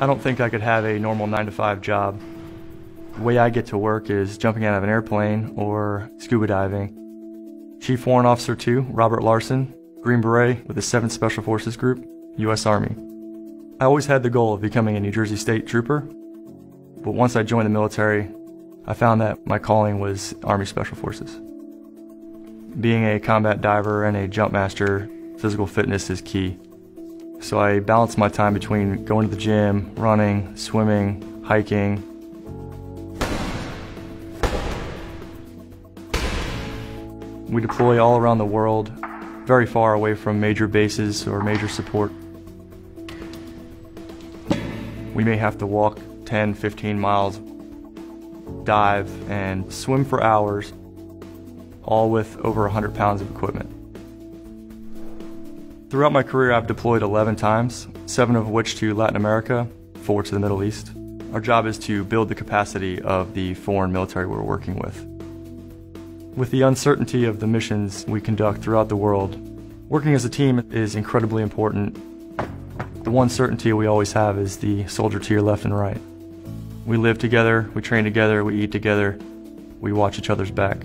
I don't think I could have a normal 9 to 5 job. The way I get to work is jumping out of an airplane or scuba diving. Chief Warrant Officer 2, Robert Larsen, Green Beret with the 7th Special Forces Group, U.S. Army. I always had the goal of becoming a New Jersey State Trooper, but once I joined the military, I found that my calling was Army Special Forces. Being a combat diver and a jump master, physical fitness is key. So I balance my time between going to the gym, running, swimming, hiking. We deploy all around the world, very far away from major bases or major support. We may have to walk 10, 15 miles, dive, and swim for hours, all with over 100 pounds of equipment. Throughout my career, I've deployed 11 times, seven of which to Latin America, four to the Middle East. Our job is to build the capacity of the foreign military we're working with. With the uncertainty of the missions we conduct throughout the world, working as a team is incredibly important. The one certainty we always have is the soldier to your left and right. We live together, we train together, we eat together, we watch each other's back.